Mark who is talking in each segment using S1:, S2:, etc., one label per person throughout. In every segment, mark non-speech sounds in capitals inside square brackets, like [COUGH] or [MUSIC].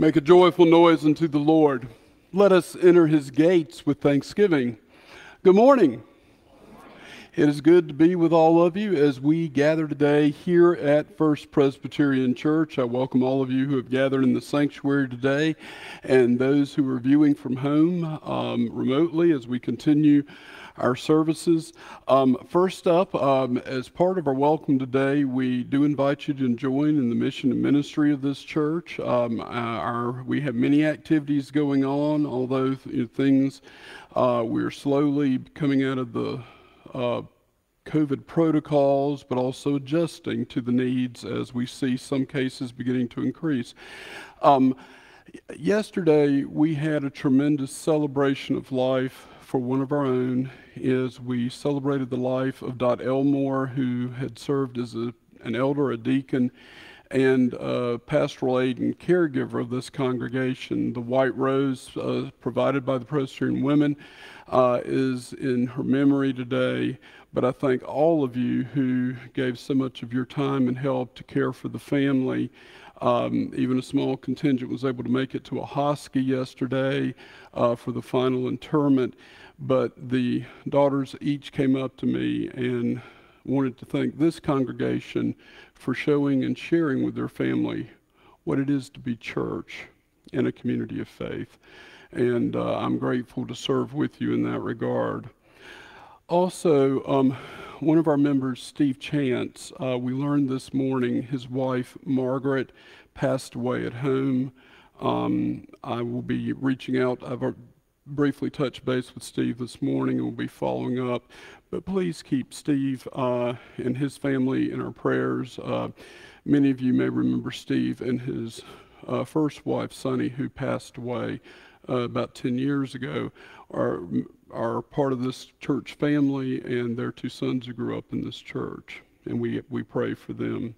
S1: Make a joyful noise unto the Lord. Let us enter his gates with thanksgiving. Good morning. It is good to be with all of you as we gather today here at First Presbyterian Church. I welcome all of you who have gathered in the sanctuary today and those who are viewing from home um, remotely as we continue our services. Um, first up, um, as part of our welcome today, we do invite you to join in the mission and ministry of this church. Um, our, we have many activities going on, although know, things uh, we're slowly coming out of the uh, COVID protocols, but also adjusting to the needs as we see some cases beginning to increase. Um, yesterday, we had a tremendous celebration of life for one of our own is we celebrated the life of Dot Elmore, who had served as a, an elder, a deacon, and pastoral aide and caregiver of this congregation. The white rose uh, provided by the Presbyterian women uh, is in her memory today. But I thank all of you who gave so much of your time and help to care for the family. Um, even a small contingent was able to make it to Ahoskie yesterday uh, for the final interment. But the daughters each came up to me and wanted to thank this congregation for showing and sharing with their family what it is to be church in a community of faith. And uh, I'm grateful to serve with you in that regard. Also, um, one of our members, Steve Chance, uh, we learned this morning his wife, Margaret, passed away at home. Um, I will be reaching out. I've briefly touch base with Steve this morning and we'll be following up. But please keep Steve uh, and his family in our prayers. Uh, many of you may remember Steve and his uh, first wife, Sonny, who passed away uh, about 10 years ago, are, are part of this church family and their two sons who grew up in this church. And we, we pray for them.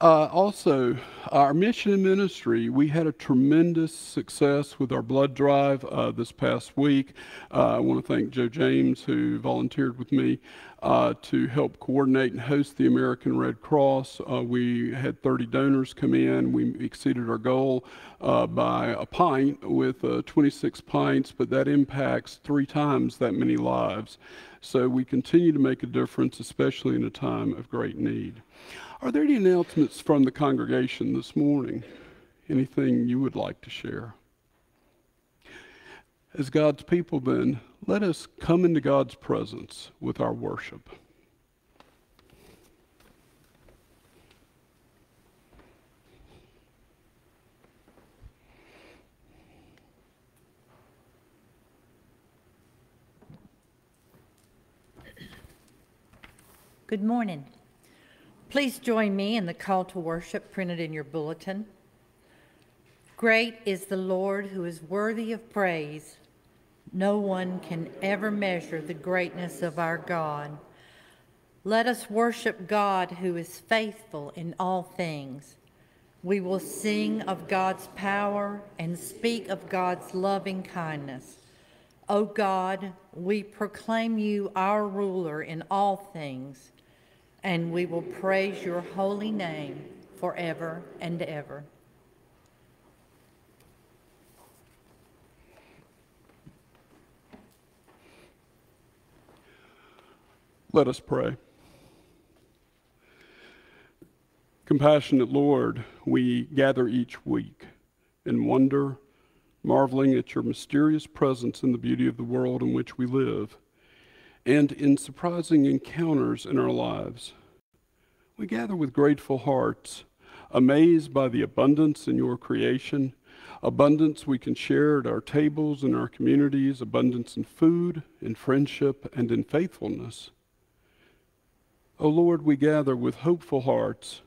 S1: Uh, also, our mission and ministry, we had a tremendous success with our blood drive uh, this past week. Uh, I want to thank Joe James, who volunteered with me uh, to help coordinate and host the American Red Cross. Uh, we had 30 donors come in. We exceeded our goal uh, by a pint with 26 pints, but that impacts three times that many lives. So we continue to make a difference, especially in a time of great need. Are there any announcements from the congregation this morning? Anything you would like to share? As God's people, then, let us come into God's presence with our worship.
S2: Good morning. Please join me in the call to worship printed in your bulletin. Great is the Lord who is worthy of praise. No one can ever measure the greatness of our God. Let us worship God who is faithful in all things. We will sing of God's power and speak of God's loving kindness. O God, we proclaim you our ruler in all things and we will praise your holy name forever and ever.
S1: Let us pray. Compassionate Lord, we gather each week in wonder, marveling at your mysterious presence in the beauty of the world in which we live and in surprising encounters in our lives. We gather with grateful hearts, amazed by the abundance in your creation, abundance we can share at our tables in our communities, abundance in food, in friendship, and in faithfulness. O oh Lord, we gather with hopeful hearts,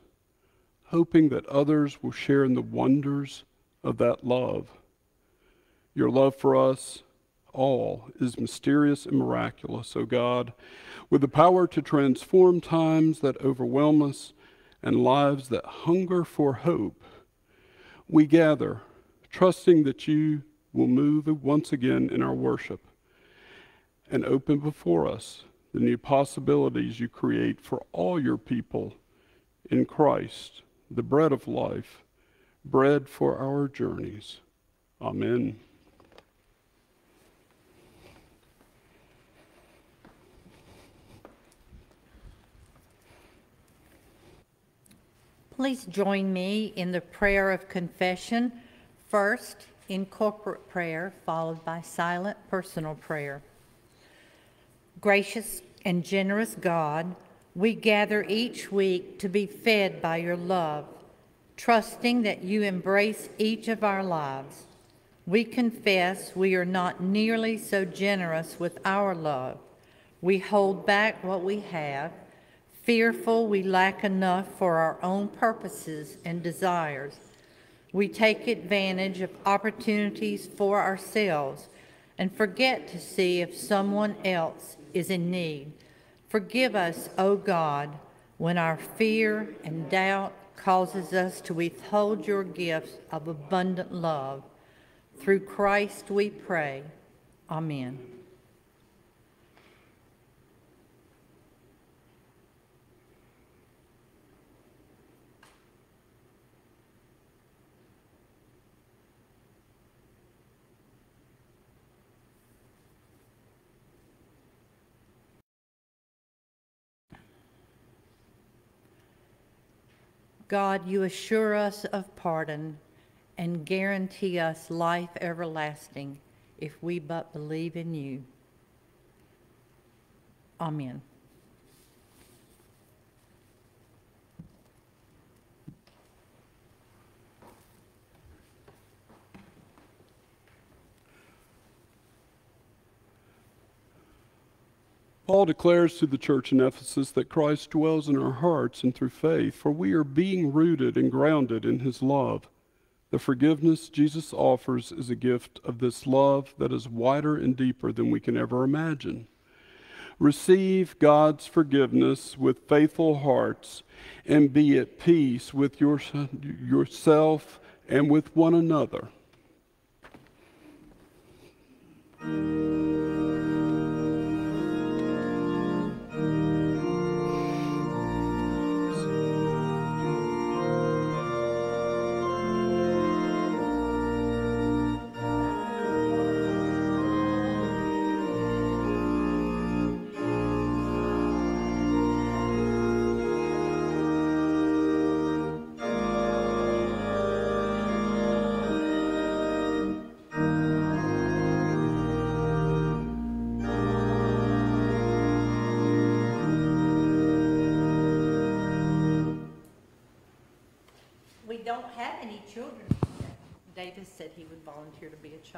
S1: hoping that others will share in the wonders of that love. Your love for us, all is mysterious and miraculous, O God, with the power to transform times that overwhelm us and lives that hunger for hope. We gather, trusting that you will move once again in our worship and open before us the new possibilities you create for all your people in Christ, the bread of life, bread for our journeys. Amen.
S2: Please join me in the prayer of confession, first in corporate prayer, followed by silent personal prayer. Gracious and generous God, we gather each week to be fed by your love, trusting that you embrace each of our lives. We confess we are not nearly so generous with our love. We hold back what we have, fearful we lack enough for our own purposes and desires. We take advantage of opportunities for ourselves and forget to see if someone else is in need. Forgive us, O God, when our fear and doubt causes us to withhold your gifts of abundant love. Through Christ we pray. Amen. God, you assure us of pardon and guarantee us life everlasting if we but believe in you. Amen.
S1: Paul declares to the church in Ephesus that Christ dwells in our hearts and through faith, for we are being rooted and grounded in his love. The forgiveness Jesus offers is a gift of this love that is wider and deeper than we can ever imagine. Receive God's forgiveness with faithful hearts and be at peace with your, yourself and with one another.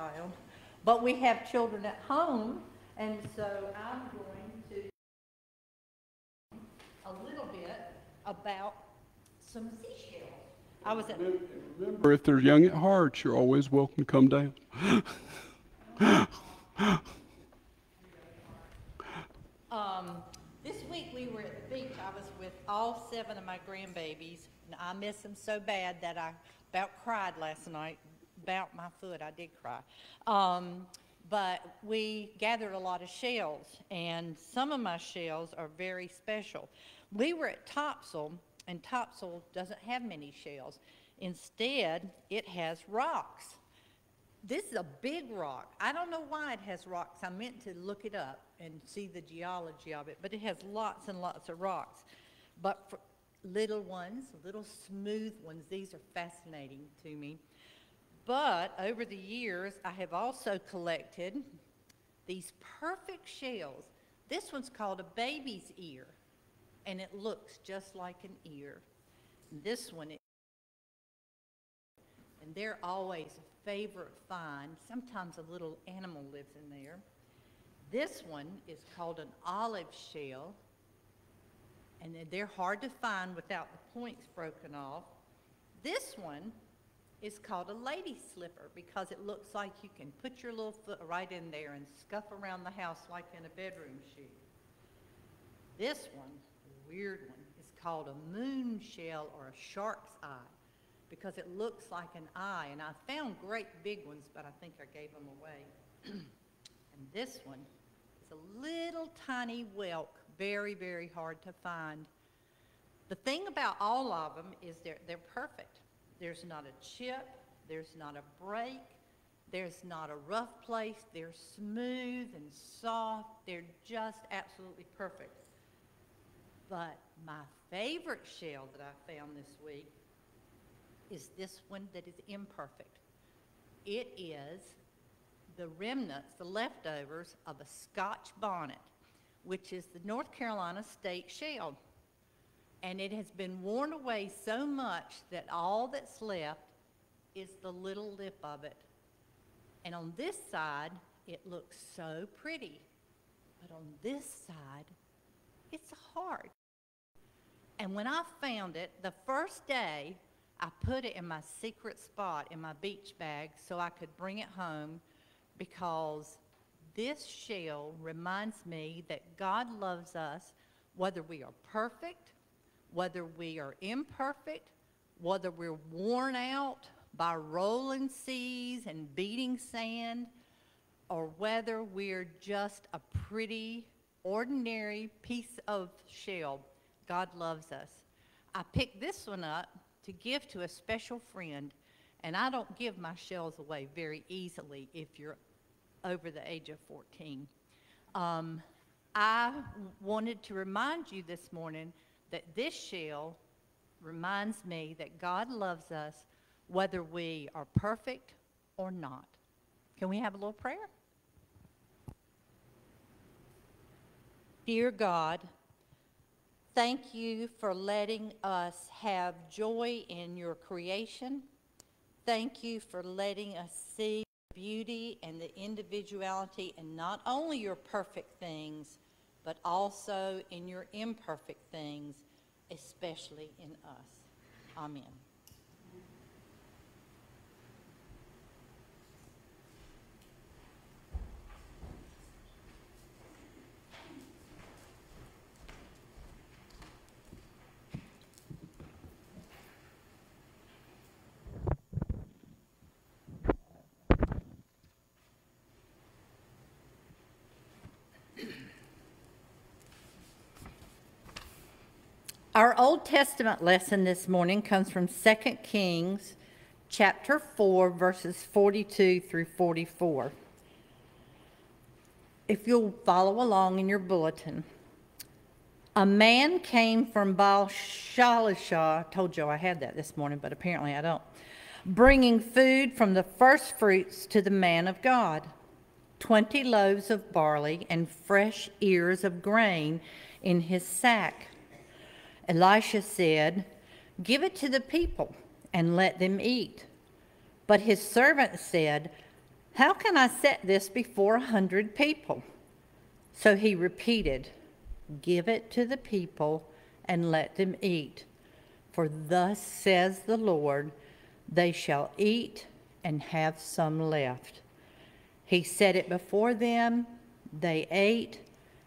S2: Child. But we have children at home, and so I'm going to a little bit about some seashells. I was at.
S1: Remember, if they're young at heart, you're always welcome to come down. [LAUGHS]
S2: um, this week we were at the beach. I was with all seven of my grandbabies, and I miss them so bad that I about cried last night. About my foot, I did cry. Um, but we gathered a lot of shells, and some of my shells are very special. We were at Topsail, and Topsail doesn't have many shells. Instead, it has rocks. This is a big rock. I don't know why it has rocks. I meant to look it up and see the geology of it, but it has lots and lots of rocks. But for, little ones, little smooth ones. These are fascinating to me. But over the years, I have also collected these perfect shells. This one's called a baby's ear, and it looks just like an ear. This one, and they're always a favorite find. Sometimes a little animal lives in there. This one is called an olive shell, and they're hard to find without the points broken off. This one is called a lady slipper because it looks like you can put your little foot right in there and scuff around the house like in a bedroom shoe. This one, weird one, is called a moon shell or a shark's eye because it looks like an eye. And I found great big ones, but I think I gave them away. [CLEARS THROAT] and this one is a little tiny whelk very, very hard to find. The thing about all of them is they're, they're perfect. There's not a chip, there's not a break, there's not a rough place. They're smooth and soft. They're just absolutely perfect. But my favorite shell that I found this week is this one that is imperfect. It is the remnants, the leftovers of a Scotch bonnet, which is the North Carolina state shell. And it has been worn away so much that all that's left is the little lip of it. And on this side, it looks so pretty. But on this side, it's hard. And when I found it, the first day, I put it in my secret spot in my beach bag so I could bring it home because this shell reminds me that God loves us whether we are perfect, whether we are imperfect, whether we're worn out, by rolling seas and beating sand, or whether we're just a pretty, ordinary piece of shell, God loves us. I picked this one up to give to a special friend, and I don't give my shells away very easily if you're over the age of 14. Um, I wanted to remind you this morning that this shell reminds me that God loves us whether we are perfect or not. Can we have a little prayer? Dear God, thank you for letting us have joy in your creation. Thank you for letting us see beauty and the individuality and not only your perfect things, but also in your imperfect things, especially in us. Amen. Our Old Testament lesson this morning comes from 2 Kings chapter 4, verses 42 through 44. If you'll follow along in your bulletin, a man came from Baal Shalishah. I Told you I had that this morning, but apparently I don't. Bringing food from the first fruits to the man of God 20 loaves of barley and fresh ears of grain in his sack. Elisha said, Give it to the people and let them eat. But his servant said, How can I set this before a hundred people? So he repeated, Give it to the people and let them eat. For thus says the Lord, they shall eat and have some left. He set it before them, they ate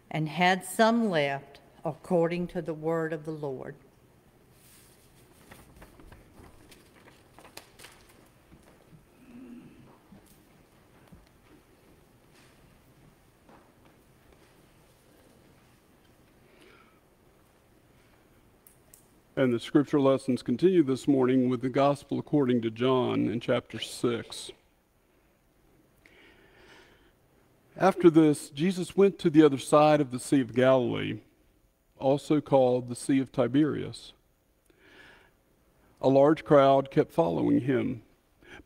S2: and had some left according to the word of the Lord.
S1: And the scripture lessons continue this morning with the gospel according to John in chapter 6. After this, Jesus went to the other side of the Sea of Galilee also called the Sea of Tiberias. A large crowd kept following him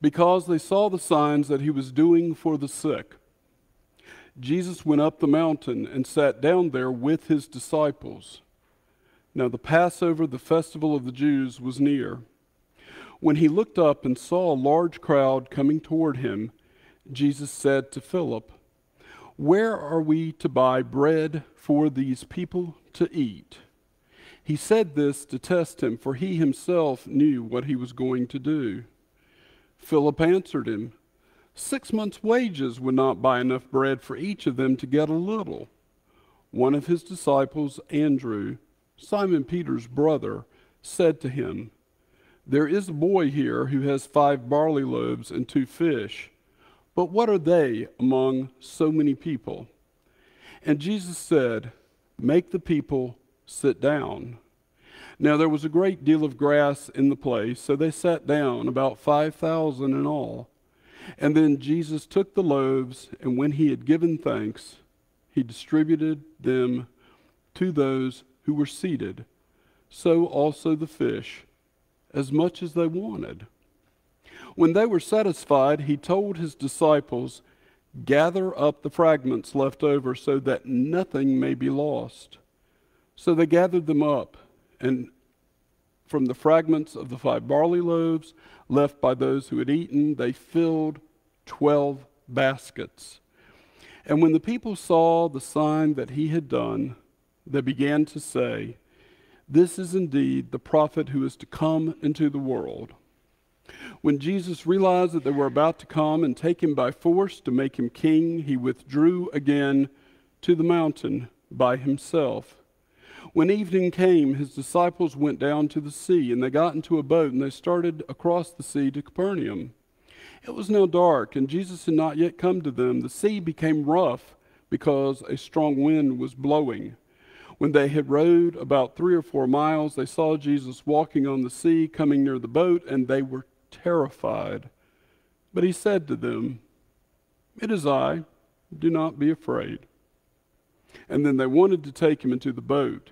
S1: because they saw the signs that he was doing for the sick. Jesus went up the mountain and sat down there with his disciples. Now, the Passover, the festival of the Jews, was near. When he looked up and saw a large crowd coming toward him, Jesus said to Philip, Where are we to buy bread for these people to eat. He said this to test him, for he himself knew what he was going to do. Philip answered him, Six months' wages would not buy enough bread for each of them to get a little. One of his disciples, Andrew, Simon Peter's brother, said to him, There is a boy here who has five barley loaves and two fish, but what are they among so many people? And Jesus said, Make the people sit down. Now there was a great deal of grass in the place, so they sat down, about 5,000 in all. And then Jesus took the loaves, and when he had given thanks, he distributed them to those who were seated, so also the fish, as much as they wanted. When they were satisfied, he told his disciples, Gather up the fragments left over so that nothing may be lost. So they gathered them up, and from the fragments of the five barley loaves left by those who had eaten, they filled twelve baskets. And when the people saw the sign that he had done, they began to say, This is indeed the prophet who is to come into the world. When Jesus realized that they were about to come and take him by force to make him king, he withdrew again to the mountain by himself. When evening came, his disciples went down to the sea, and they got into a boat, and they started across the sea to Capernaum. It was now dark, and Jesus had not yet come to them. The sea became rough because a strong wind was blowing. When they had rowed about three or four miles, they saw Jesus walking on the sea, coming near the boat, and they were terrified. But he said to them, It is I, do not be afraid. And then they wanted to take him into the boat,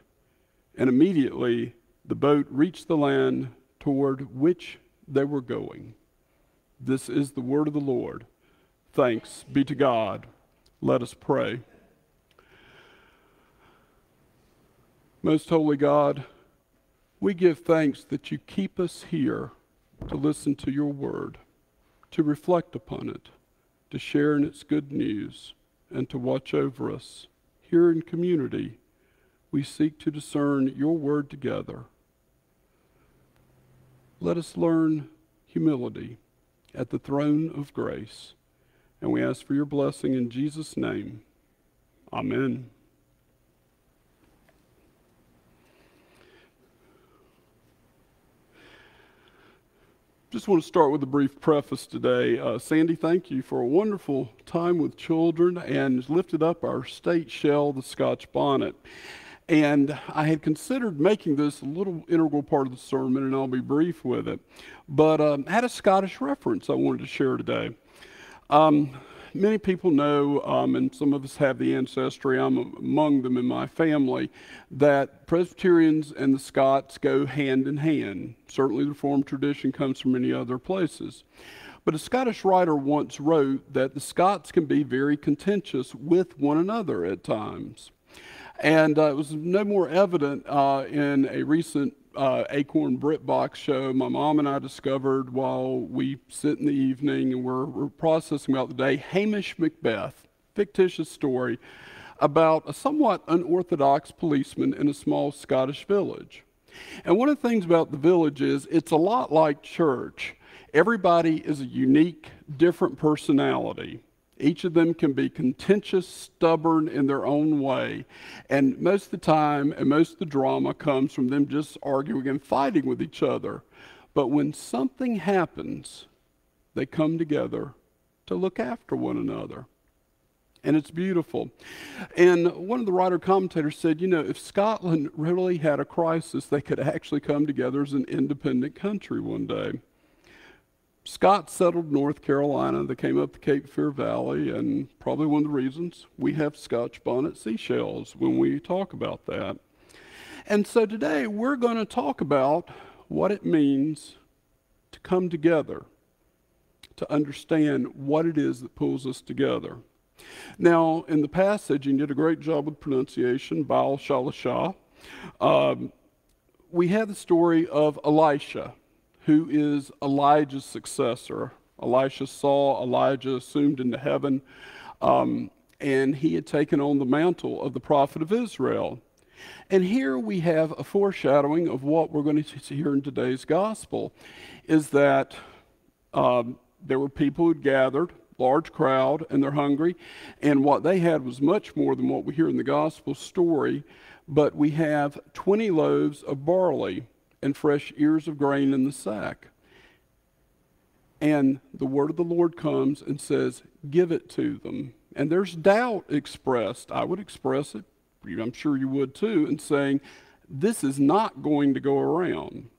S1: and immediately the boat reached the land toward which they were going. This is the word of the Lord. Thanks be to God. Let us pray. Most holy God, we give thanks that you keep us here to listen to your word, to reflect upon it, to share in its good news, and to watch over us. Here in community, we seek to discern your word together. Let us learn humility at the throne of grace, and we ask for your blessing in Jesus' name. Amen. Just want to start with a brief preface today. Uh, Sandy, thank you for a wonderful time with children and lifted up our state shell, the Scotch bonnet. And I had considered making this a little integral part of the sermon, and I'll be brief with it. But um, had a Scottish reference I wanted to share today. Um, many people know, um, and some of us have the ancestry, I'm among them in my family, that Presbyterians and the Scots go hand in hand. Certainly, the Reformed tradition comes from many other places. But a Scottish writer once wrote that the Scots can be very contentious with one another at times. And uh, it was no more evident uh, in a recent uh, Acorn BritBox show my mom and I discovered while we sit in the evening and we're, we're processing about the day Hamish Macbeth, fictitious story about a somewhat unorthodox policeman in a small Scottish village. And one of the things about the village is it's a lot like church. Everybody is a unique, different personality. Each of them can be contentious, stubborn in their own way. And most of the time, and most of the drama comes from them just arguing and fighting with each other. But when something happens, they come together to look after one another. And it's beautiful. And one of the writer commentators said, you know, if Scotland really had a crisis, they could actually come together as an independent country one day. Scott settled North Carolina. They came up the Cape Fear Valley, and probably one of the reasons we have Scotch bonnet seashells when we talk about that. And so today we're going to talk about what it means to come together, to understand what it is that pulls us together. Now, in the passage, and you did a great job with pronunciation, Baal Shalashah, um, we have the story of Elisha who is Elijah's successor. Elisha saw Elijah assumed into heaven, um, and he had taken on the mantle of the prophet of Israel. And here we have a foreshadowing of what we're going to hear in today's gospel is that um, there were people who gathered, large crowd, and they're hungry. And what they had was much more than what we hear in the gospel story. But we have 20 loaves of barley and fresh ears of grain in the sack. And the word of the Lord comes and says, Give it to them. And there's doubt expressed. I would express it, I'm sure you would too, in saying, this is not going to go around.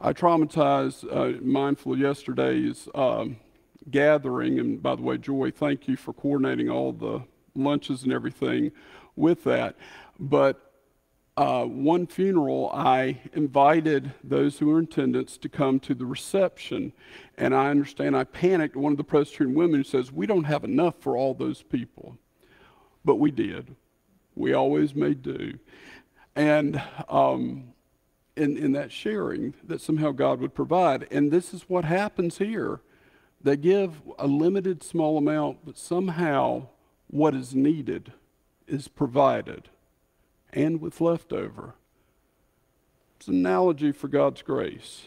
S1: I traumatized uh, mindful yesterday's um, gathering, and by the way, Joy, thank you for coordinating all the lunches and everything with that. But uh, one funeral, I invited those who were in attendance to come to the reception. And I understand I panicked. One of the Presbyterian women says, We don't have enough for all those people. But we did. We always made do. And um, in, in that sharing, that somehow God would provide. And this is what happens here. They give a limited small amount, but somehow what is needed is provided and with leftover. It's an analogy for God's grace.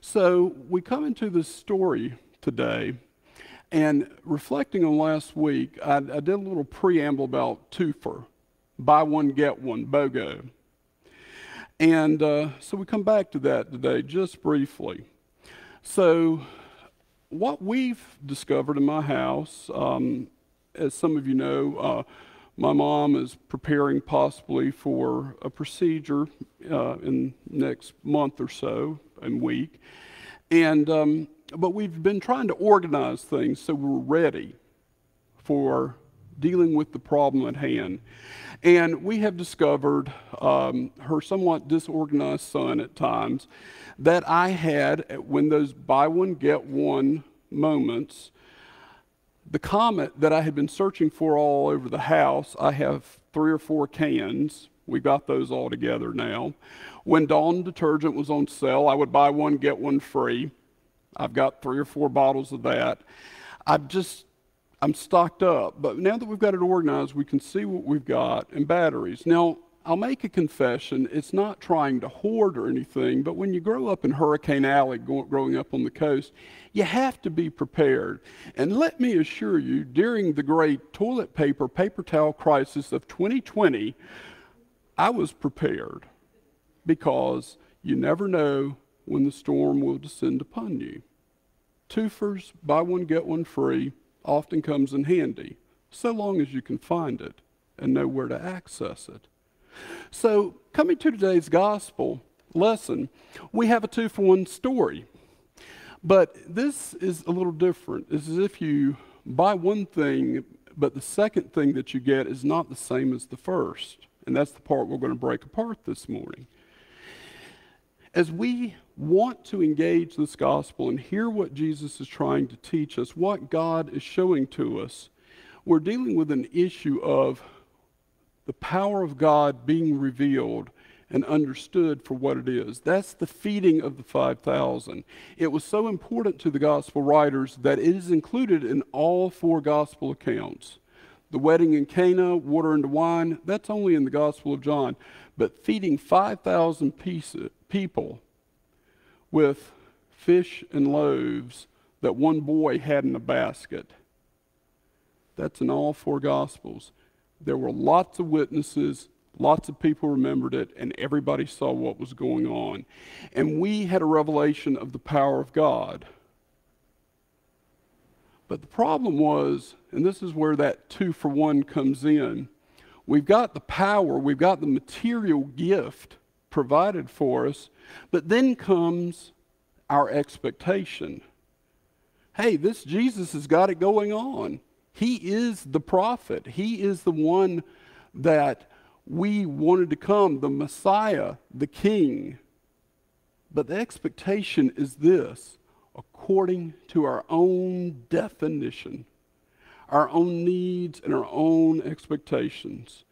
S1: So we come into this story today, and reflecting on last week, I, I did a little preamble about twofer, buy one, get one, BOGO. And uh, so we come back to that today just briefly. So, what we've discovered in my house, um, as some of you know, uh, my mom is preparing possibly for a procedure uh, in next month or so and week, and um, but we've been trying to organize things so we're ready for dealing with the problem at hand. And we have discovered um, her somewhat disorganized son at times that I had when those buy one get one moments the Comet that I had been searching for all over the house, I have three or four cans. We got those all together now. When Dawn detergent was on sale, I would buy one, get one free. I've got three or four bottles of that. I've just, I'm stocked up. But now that we've got it organized, we can see what we've got and batteries. Now, I'll make a confession. It's not trying to hoard or anything, but when you grow up in Hurricane Alley, growing up on the coast, you have to be prepared. And let me assure you, during the great toilet paper, paper towel crisis of 2020, I was prepared because you never know when the storm will descend upon you. Twofers, buy one, get one free, often comes in handy, so long as you can find it and know where to access it. So, coming to today's gospel lesson, we have a two for one story. But this is a little different. It's as if you buy one thing, but the second thing that you get is not the same as the first. And that's the part we're going to break apart this morning. As we want to engage this gospel and hear what Jesus is trying to teach us, what God is showing to us, we're dealing with an issue of the power of God being revealed and understood for what it is. That's the feeding of the 5,000. It was so important to the gospel writers that it is included in all four gospel accounts. The wedding in Cana, water into wine, that's only in the Gospel of John. But feeding 5,000 people with fish and loaves that one boy had in a basket, that's in all four Gospels. There were lots of witnesses, lots of people remembered it, and everybody saw what was going on. And we had a revelation of the power of God. But the problem was, and this is where that two for one comes in, we've got the power, we've got the material gift provided for us, but then comes our expectation. Hey, this Jesus has got it going on. He is the prophet. He is the one that we wanted to come, the Messiah, the King. But the expectation is this according to our own definition, our own needs, and our own expectations.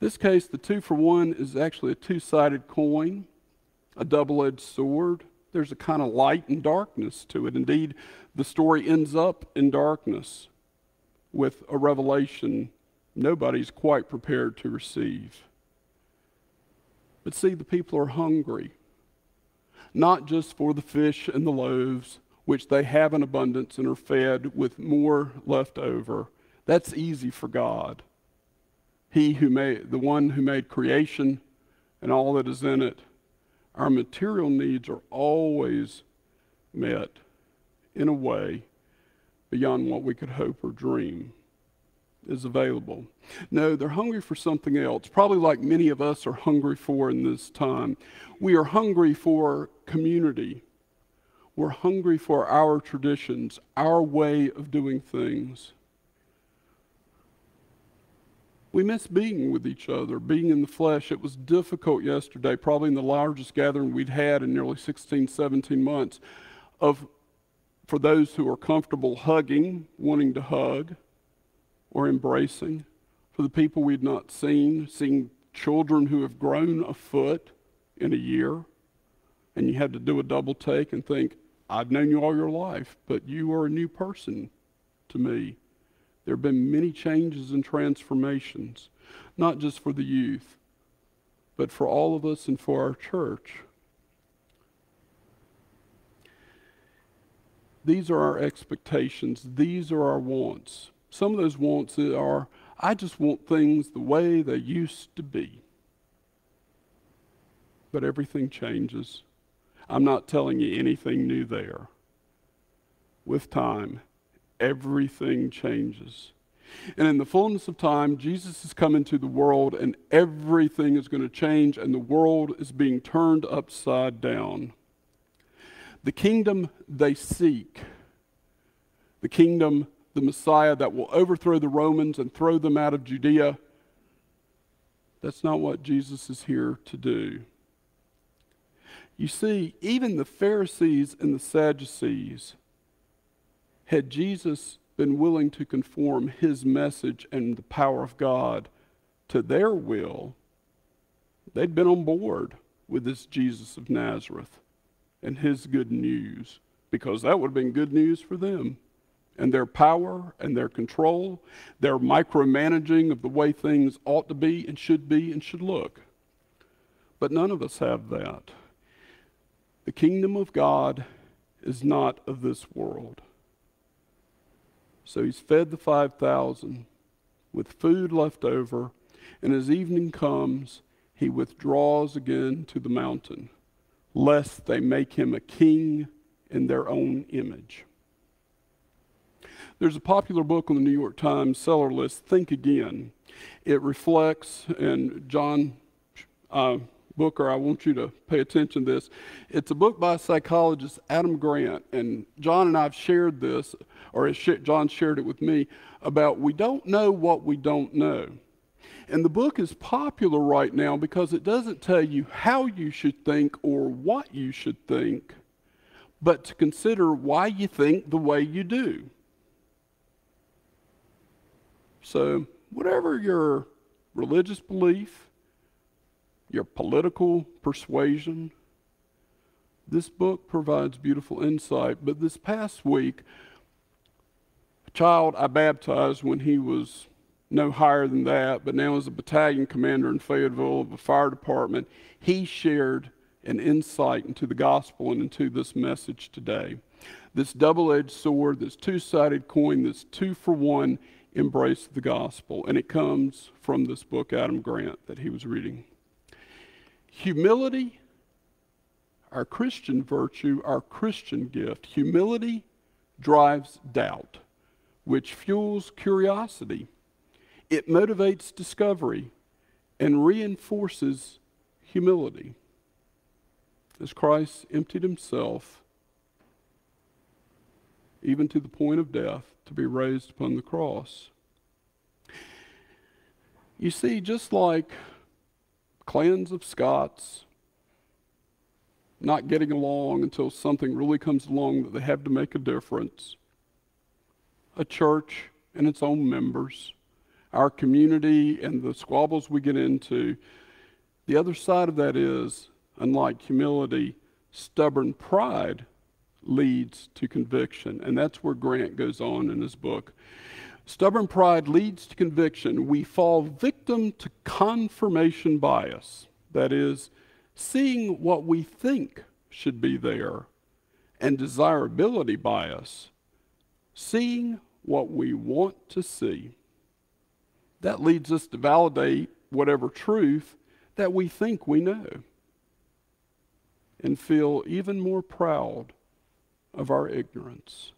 S1: This case, the two for one is actually a two sided coin, a double edged sword. There's a kind of light and darkness to it. Indeed, the story ends up in darkness with a revelation nobody's quite prepared to receive. But see, the people are hungry, not just for the fish and the loaves, which they have in abundance and are fed with more left over. That's easy for God. He who made, the one who made creation and all that is in it, our material needs are always met in a way beyond what we could hope or dream. is available. No, they're hungry for something else, probably like many of us are hungry for in this time. We are hungry for community. We're hungry for our traditions, our way of doing things. We miss being with each other, being in the flesh. It was difficult yesterday, probably in the largest gathering we'd had in nearly 16, 17 months, of for those who are comfortable hugging, wanting to hug, or embracing, for the people we'd not seen, seeing children who have grown a foot in a year, and you had to do a double take and think, I've known you all your life, but you are a new person to me. There have been many changes and transformations, not just for the youth, but for all of us and for our church. These are our expectations. These are our wants. Some of those wants are, I just want things the way they used to be. But everything changes. I'm not telling you anything new there. With time, everything changes. And in the fullness of time, Jesus is coming to the world, and everything is going to change, and the world is being turned upside down. The kingdom they seek, the kingdom, the Messiah that will overthrow the Romans and throw them out of Judea, that's not what Jesus is here to do. You see, even the Pharisees and the Sadducees had Jesus been willing to conform his message and the power of God to their will, they'd been on board with this Jesus of Nazareth and his good news because that would have been good news for them. And their power and their control, their micromanaging of the way things ought to be and should be and should look. But none of us have that. The kingdom of God is not of this world. So he's fed the 5,000 with food left over, and as evening comes, he withdraws again to the mountain, lest they make him a king in their own image. There's a popular book on the New York Times seller list, Think Again. It reflects, and John uh, Booker, I want you to pay attention to this. It's a book by psychologist Adam Grant, and John and I have shared this, or John shared it with me, about we don't know what we don't know. And the book is popular right now because it doesn't tell you how you should think or what you should think, but to consider why you think the way you do. So, whatever your religious belief, your political persuasion. This book provides beautiful insight. But this past week, a child I baptized when he was no higher than that, but now as a battalion commander in Fayetteville of a fire department, he shared an insight into the gospel and into this message today. This double edged sword, this two sided coin, this two for one embrace the gospel. And it comes from this book, Adam Grant, that he was reading. Humility, our Christian virtue, our Christian gift, humility drives doubt, which fuels curiosity. It motivates discovery and reinforces humility. As Christ emptied himself, even to the point of death, to be raised upon the cross. You see, just like clans of Scots not getting along until something really comes along that they have to make a difference. A church and its own members, our community and the squabbles we get into. The other side of that is, unlike humility, stubborn pride leads to conviction. And that's where Grant goes on in his book. Stubborn pride leads to conviction. We fall victim to confirmation bias. That is, seeing what we think should be there, and desirability bias, seeing what we want to see. That leads us to validate whatever truth that we think we know and feel even more proud of our ignorance.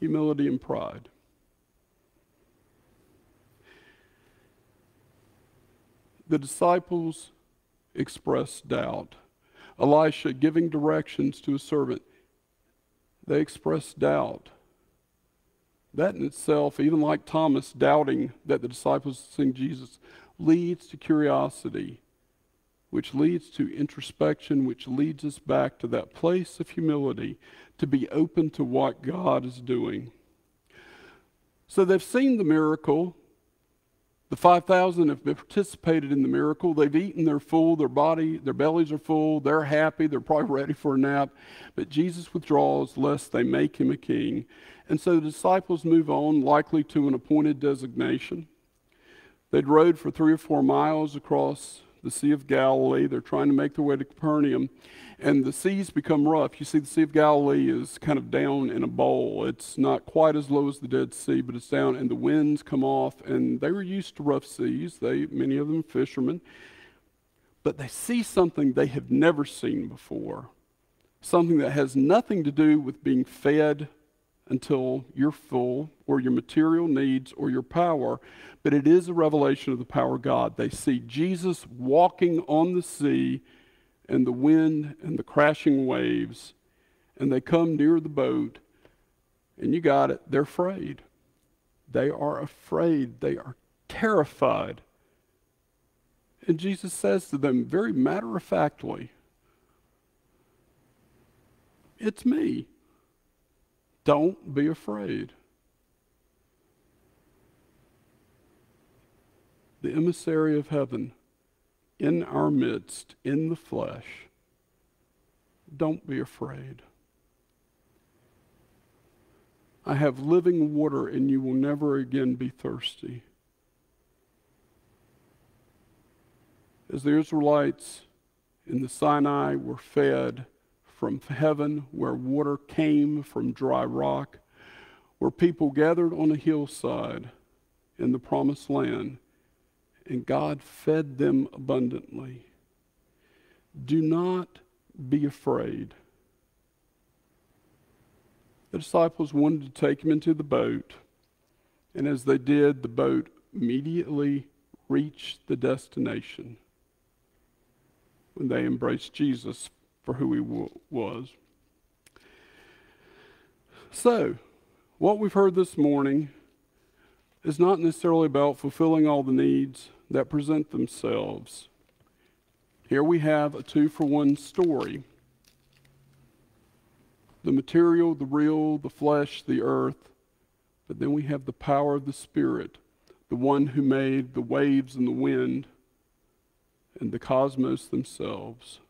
S1: humility and pride. The disciples expressed doubt. Elisha giving directions to a servant, they expressed doubt. That in itself, even like Thomas doubting that the disciples sing Jesus, leads to curiosity, which leads to introspection, which leads us back to that place of humility to be open to what God is doing. So they've seen the miracle. The 5,000 have participated in the miracle. They've eaten, they're full, their body, their bellies are full, they're happy, they're probably [LAUGHS] ready for a nap. But Jesus withdraws lest they make him a king. And so the disciples move on, likely to an appointed designation. They'd rode for three or four miles across the Sea of Galilee. They're trying to make their way to Capernaum, and the seas become rough. You see, the Sea of Galilee is kind of down in a bowl. It's not quite as low as the Dead Sea, but it's down, and the winds come off. And they were used to rough seas. They, many of them, fishermen, but they see something they have never seen before. Something that has nothing to do with being fed until you're full, or your material needs, or your power. But it is a revelation of the power of God. They see Jesus walking on the sea and the wind and the crashing waves, and they come near the boat, and you got it, they're afraid. They are afraid. They are terrified. And Jesus says to them, very matter of factly, It's me. Don't be afraid. The emissary of heaven in our midst, in the flesh. Don't be afraid. I have living water, and you will never again be thirsty. As the Israelites in the Sinai were fed, from heaven where water came from dry rock, where people gathered on a hillside in the promised land, and God fed them abundantly. Do not be afraid. The disciples wanted to take him into the boat, and as they did, the boat immediately reached the destination when they embraced Jesus for who he was. So, what we've heard this morning is not necessarily about fulfilling all the needs that present themselves. Here we have a two for one story the material, the real, the flesh, the earth, but then we have the power of the Spirit, the one who made the waves and the wind and the cosmos themselves.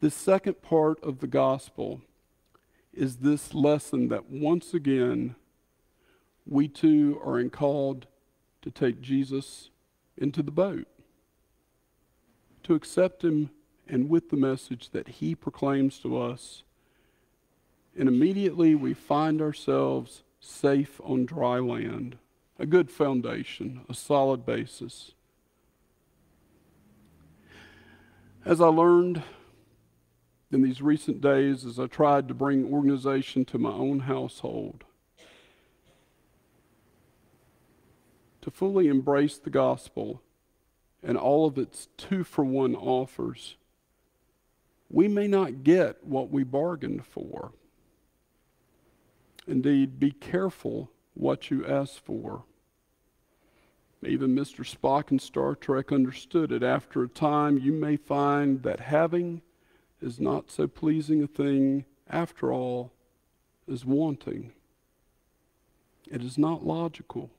S1: The second part of the gospel is this lesson that once again we too are called to take Jesus into the boat, to accept him and with the message that he proclaims to us. And immediately we find ourselves safe on dry land, a good foundation, a solid basis. As I learned in these recent days as I tried to bring organization to my own household. To fully embrace the gospel and all of its two for one offers, we may not get what we bargained for. Indeed, be careful what you ask for. Even Mr. Spock in Star Trek understood it. After a time, you may find that having is not so pleasing a thing, after all, as wanting. It is not logical,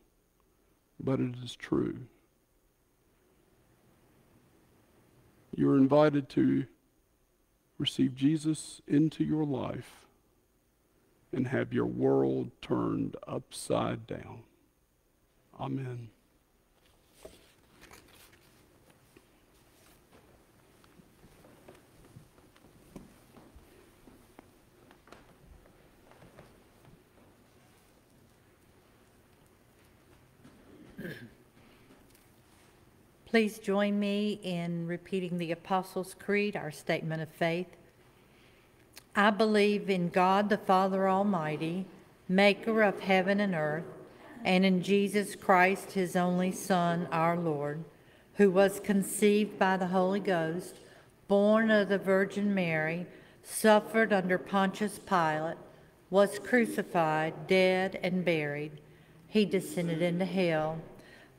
S1: but it is true. You are invited to receive Jesus into your life and have your world turned upside down. Amen.
S2: Please join me in repeating the Apostles' Creed, our statement of faith. I believe in God the Father Almighty, maker of heaven and earth, and in Jesus Christ, his only Son, our Lord, who was conceived by the Holy Ghost, born of the Virgin Mary, suffered under Pontius Pilate, was crucified, dead, and buried. He descended into hell.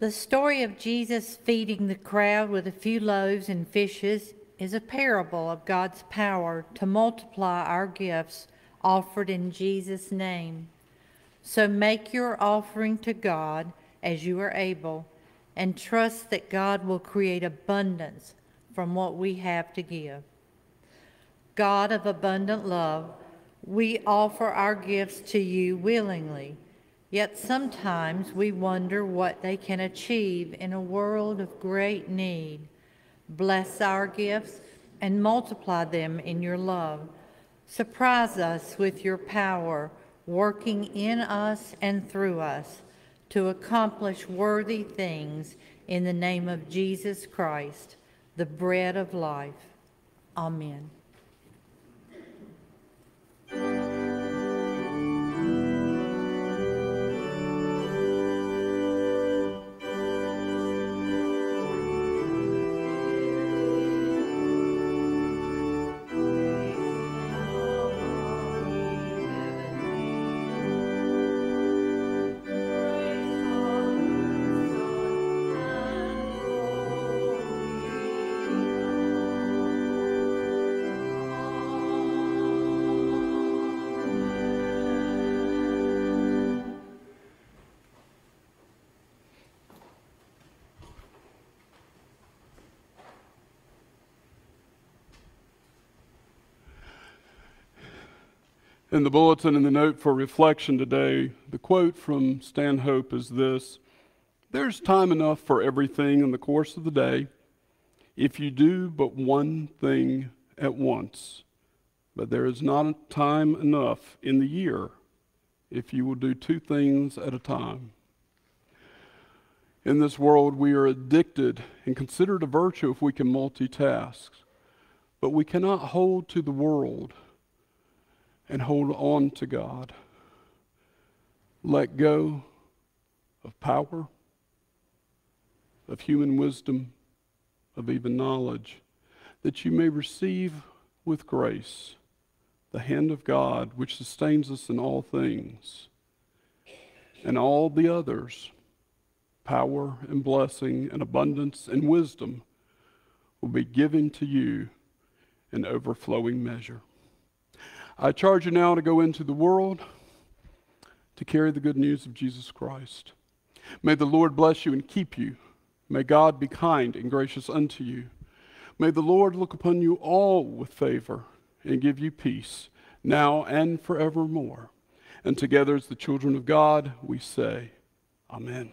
S2: The story of Jesus feeding the crowd with a few loaves and fishes is a parable of God's power to multiply our gifts offered in Jesus' name. So make your offering to God as you are able and trust that God will create abundance from what we have to give. God of abundant love, we offer our gifts to you willingly Yet sometimes we wonder what they can achieve in a world of great need. Bless our gifts and multiply them in your love. Surprise us with your power, working in us and through us to accomplish worthy things in the name of Jesus Christ, the bread of life. Amen.
S1: In the bulletin and the note for reflection today, the quote from Stanhope is this There's time enough for everything in the course of the day if you do but one thing at once. But there is not time enough in the year if you will do two things at a time. In this world, we are addicted and consider it a virtue if we can multitask. But we cannot hold to the world and hold on to God. Let go of power, of human wisdom, of even knowledge, that you may receive with grace the hand of God which sustains us in all things, and all the others, power and blessing and abundance and wisdom, will be given to you in overflowing measure. I charge you now to go into the world to carry the good news of Jesus Christ. May the Lord bless you and keep you. May God be kind and gracious unto you. May the Lord look upon you all with favor and give you peace now and forevermore. And together as the children of God, we say, Amen.